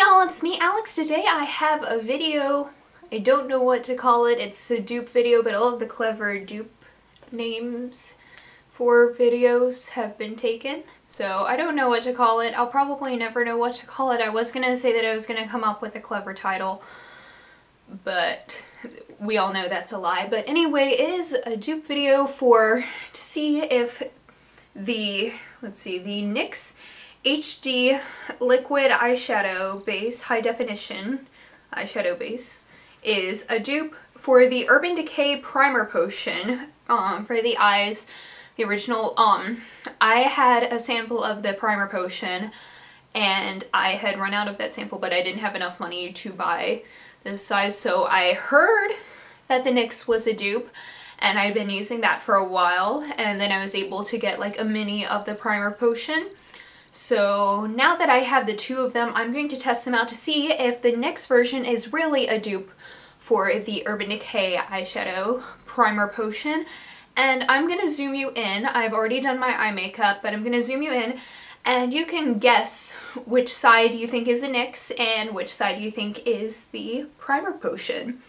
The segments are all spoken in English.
y'all, it's me Alex. Today I have a video. I don't know what to call it. It's a dupe video, but all of the clever dupe names for videos have been taken. So I don't know what to call it. I'll probably never know what to call it. I was going to say that I was going to come up with a clever title, but we all know that's a lie. But anyway, it is a dupe video for to see if the, let's see, the NYX HD liquid eyeshadow base, high definition eyeshadow base, is a dupe for the Urban Decay Primer Potion um, for the eyes, the original. Um, I had a sample of the Primer Potion and I had run out of that sample but I didn't have enough money to buy this size so I heard that the NYX was a dupe and I'd been using that for a while and then I was able to get like a mini of the Primer Potion so now that I have the two of them, I'm going to test them out to see if the NYX version is really a dupe for the Urban Decay eyeshadow primer potion. And I'm going to zoom you in. I've already done my eye makeup, but I'm going to zoom you in and you can guess which side you think is a NYX and which side you think is the primer potion.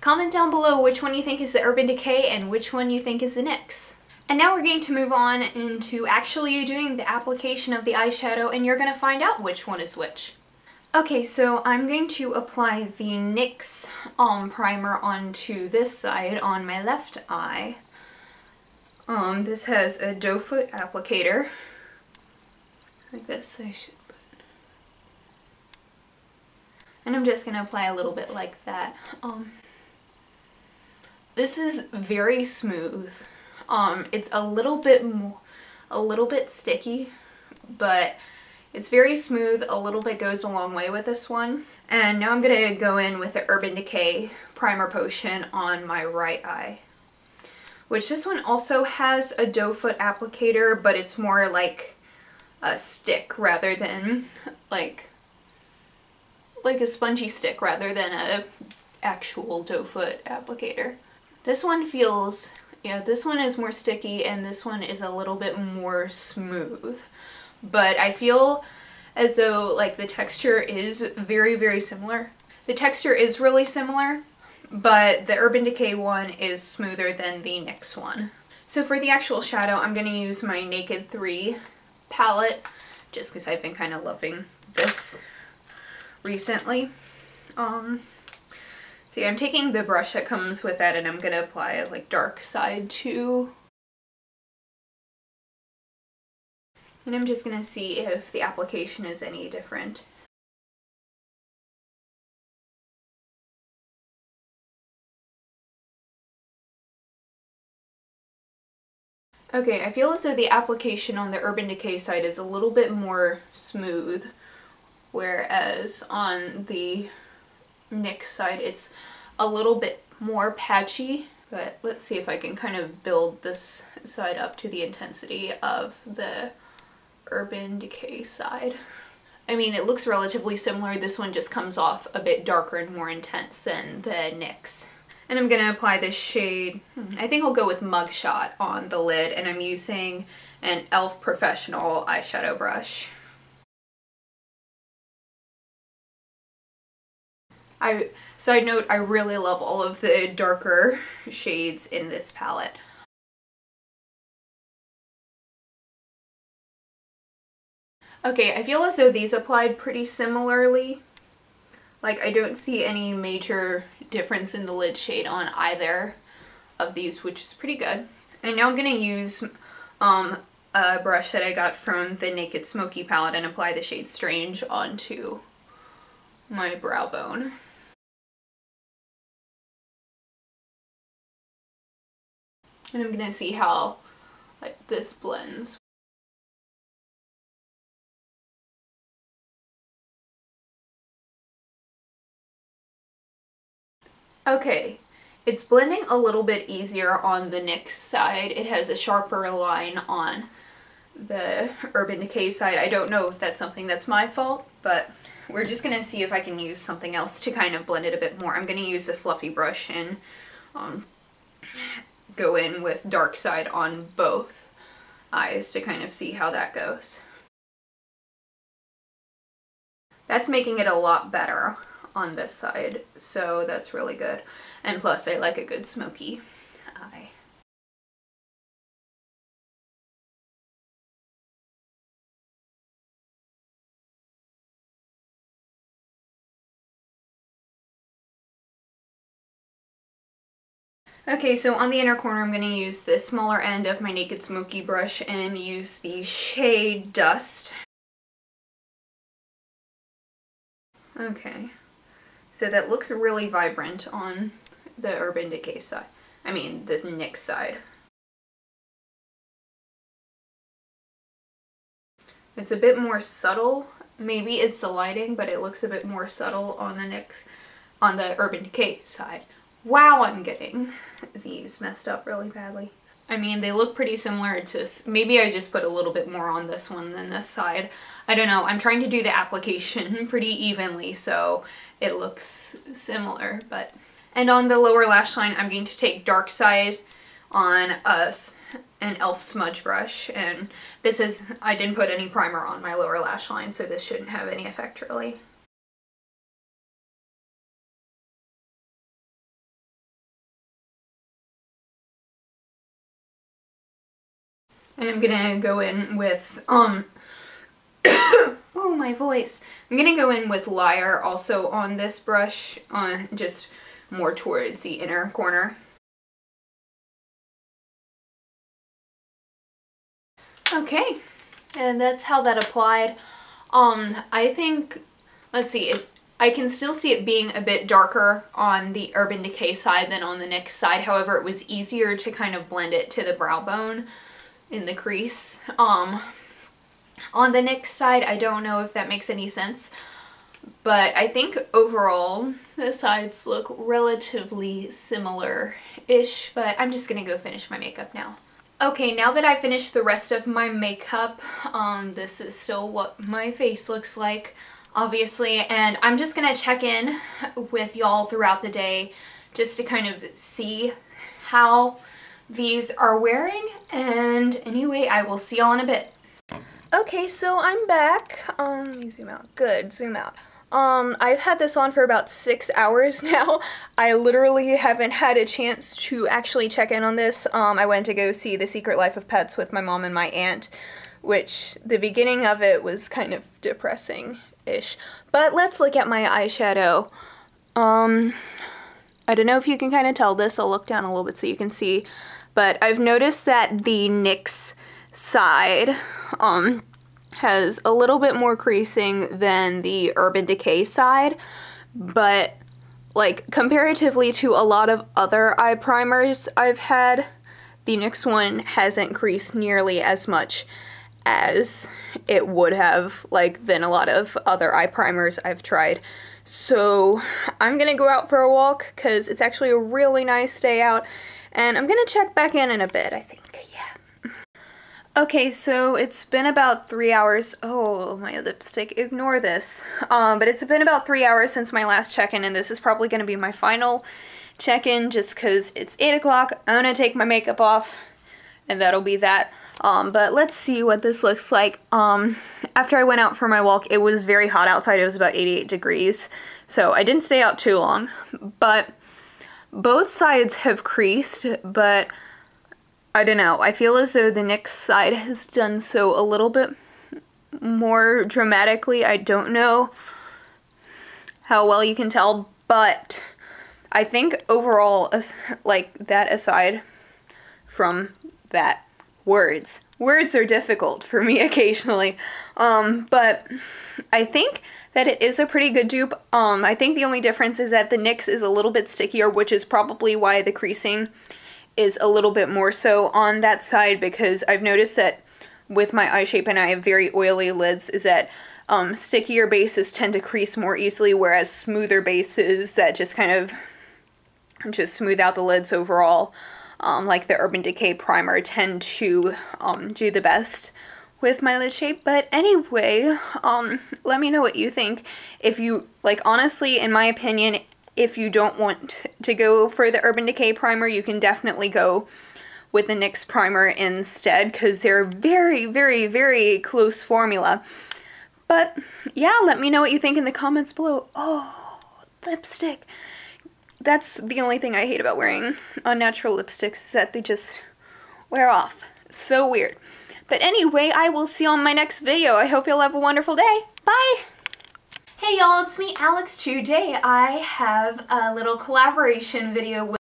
Comment down below which one you think is the Urban Decay and which one you think is the NYX. And now we're going to move on into actually doing the application of the eyeshadow and you're going to find out which one is which. Okay, so I'm going to apply the NYX um, primer onto this side on my left eye. Um, this has a doe foot applicator. Like this, I should put. And I'm just going to apply a little bit like that. Um, this is very smooth. Um, it's a little bit more, a little bit sticky, but it's very smooth. A little bit goes a long way with this one. And now I'm going to go in with the Urban Decay Primer Potion on my right eye. Which this one also has a doe foot applicator, but it's more like a stick rather than like like a spongy stick rather than a actual doe foot applicator. This one feels, yeah, this one is more sticky and this one is a little bit more smooth. But I feel as though like the texture is very, very similar. The texture is really similar, but the Urban Decay one is smoother than the NYX one. So for the actual shadow, I'm going to use my Naked 3 palette, just because I've been kind of loving this recently. Um, See, I'm taking the brush that comes with that and I'm going to apply like dark side too. And I'm just going to see if the application is any different. Okay, I feel as though the application on the Urban Decay side is a little bit more smooth, whereas on the NYX side it's a little bit more patchy but let's see if I can kind of build this side up to the intensity of the Urban Decay side. I mean it looks relatively similar, this one just comes off a bit darker and more intense than the NYX. And I'm to apply this shade, I think I'll go with Mugshot on the lid and I'm using an e.l.f. Professional eyeshadow brush. I Side note, I really love all of the darker shades in this palette. Okay, I feel as though these applied pretty similarly. Like, I don't see any major difference in the lid shade on either of these, which is pretty good. And now I'm going to use um, a brush that I got from the Naked Smoky palette and apply the shade Strange onto my brow bone. And I'm gonna see how like this blends. Okay, it's blending a little bit easier on the NYX side. It has a sharper line on the Urban Decay side. I don't know if that's something that's my fault, but we're just going to see if I can use something else to kind of blend it a bit more. I'm going to use a fluffy brush and um, go in with dark side on both eyes to kind of see how that goes. That's making it a lot better on this side, so that's really good. And plus I like a good smoky eye. Okay, so on the inner corner I'm going to use the smaller end of my Naked Smoky brush and use the shade Dust. Okay, so that looks really vibrant on the Urban Decay side. I mean, the NYX side. It's a bit more subtle. Maybe it's the lighting, but it looks a bit more subtle on the NYX, on the Urban Decay side. Wow, I'm getting these messed up really badly. I mean, they look pretty similar to, maybe I just put a little bit more on this one than this side. I don't know, I'm trying to do the application pretty evenly so it looks similar, but. And on the lower lash line, I'm going to take Dark Side on us an e.l.f. smudge brush and this is, I didn't put any primer on my lower lash line so this shouldn't have any effect really. And I'm gonna go in with, um, oh my voice. I'm gonna go in with Liar also on this brush, on just more towards the inner corner. Okay, and that's how that applied. Um, I think, let's see, it, I can still see it being a bit darker on the Urban Decay side than on the NYX side. However, it was easier to kind of blend it to the brow bone in the crease. Um, on the NYX side, I don't know if that makes any sense, but I think overall the sides look relatively similar-ish, but I'm just gonna go finish my makeup now. Okay, now that I finished the rest of my makeup, um, this is still what my face looks like, obviously, and I'm just gonna check in with y'all throughout the day just to kind of see how these are wearing and anyway I will see y'all in a bit. Okay so I'm back. Um, let me zoom out. Good, zoom out. Um, I've had this on for about six hours now. I literally haven't had a chance to actually check in on this. Um, I went to go see The Secret Life of Pets with my mom and my aunt, which the beginning of it was kind of depressing-ish. But let's look at my eyeshadow. Um, I don't know if you can kind of tell this. I'll look down a little bit so you can see but I've noticed that the NYX side um, has a little bit more creasing than the Urban Decay side, but like comparatively to a lot of other eye primers I've had, the NYX one hasn't creased nearly as much as it would have like than a lot of other eye primers I've tried. So I'm gonna go out for a walk because it's actually a really nice day out and I'm gonna check back in in a bit, I think, yeah. Okay, so it's been about three hours. Oh, my lipstick, ignore this. Um, but it's been about three hours since my last check-in, and this is probably gonna be my final check-in just because it's 8 o'clock. I'm gonna take my makeup off, and that'll be that. Um, but let's see what this looks like. Um, after I went out for my walk, it was very hot outside. It was about 88 degrees. So I didn't stay out too long. But both sides have creased, but I don't know. I feel as though the NYX side has done so a little bit more dramatically. I don't know how well you can tell, but I think overall, like that aside from that, words. Words are difficult for me occasionally, um, but I think that it is a pretty good dupe. Um, I think the only difference is that the NYX is a little bit stickier, which is probably why the creasing is a little bit more so on that side because I've noticed that with my eye shape and I have very oily lids is that um, stickier bases tend to crease more easily whereas smoother bases that just kind of just smooth out the lids overall um, like the Urban Decay primer tend to um, do the best with my lid shape. But anyway, um, let me know what you think. If you, like, honestly, in my opinion, if you don't want to go for the Urban Decay primer, you can definitely go with the NYX primer instead because they're very, very, very close formula. But yeah, let me know what you think in the comments below. Oh, lipstick. That's the only thing I hate about wearing unnatural lipsticks is that they just wear off. So weird. But anyway, I will see you on my next video. I hope you'll have a wonderful day. Bye! Hey y'all, it's me Alex. Today I have a little collaboration video with